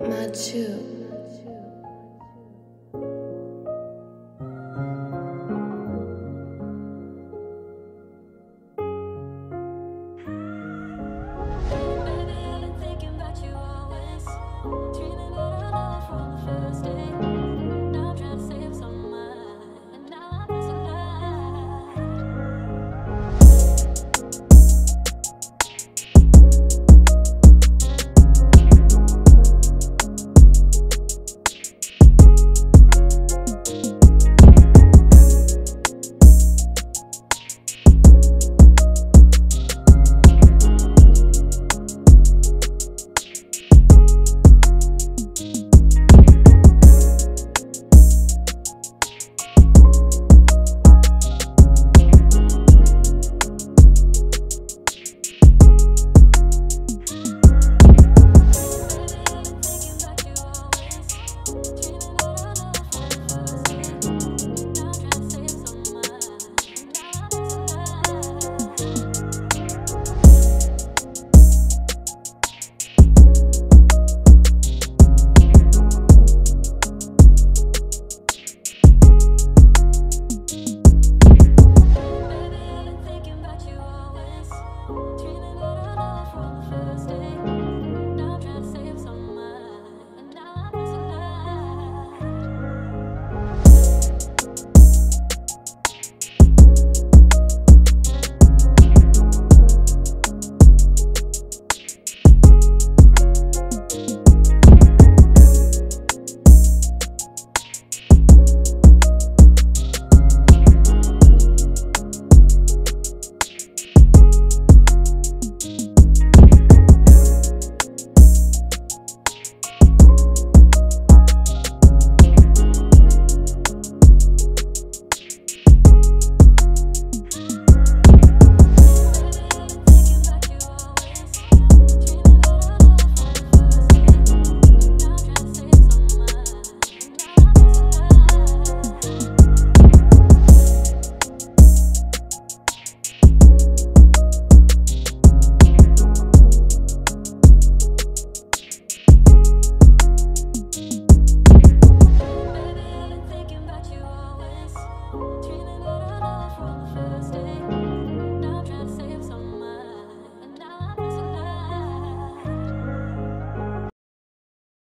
My Machu.